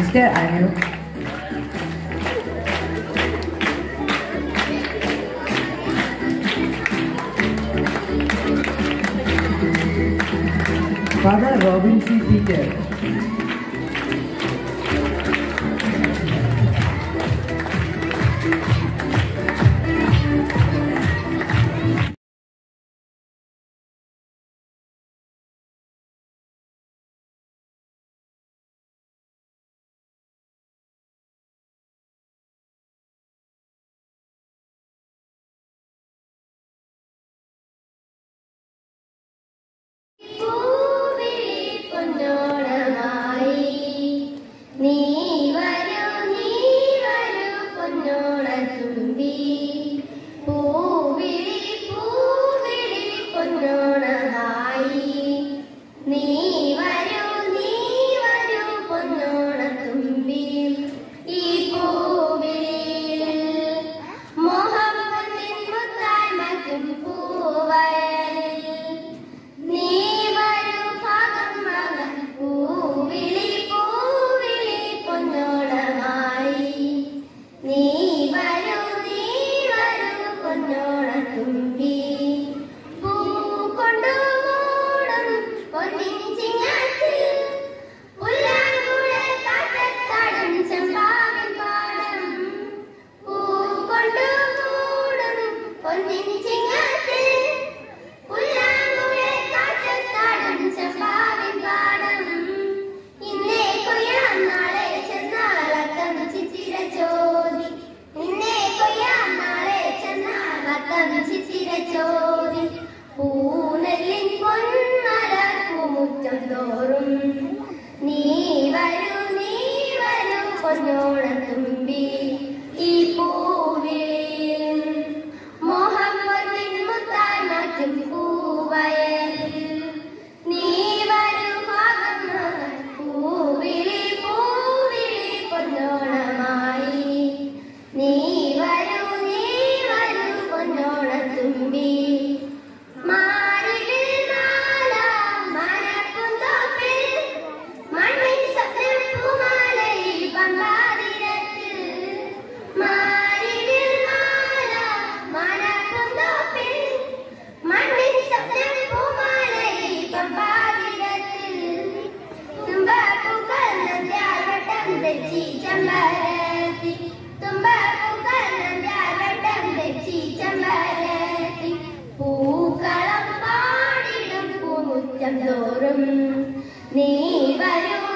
Is there Anil? Father Robin C. Peter. നീ വരും പൂനല്ലിൻ പൊന്മല കൂറ്റം നീ വരൂ നീ വരൂ തുമ്പി. ഈ പൂ തോറും നീ വരൂ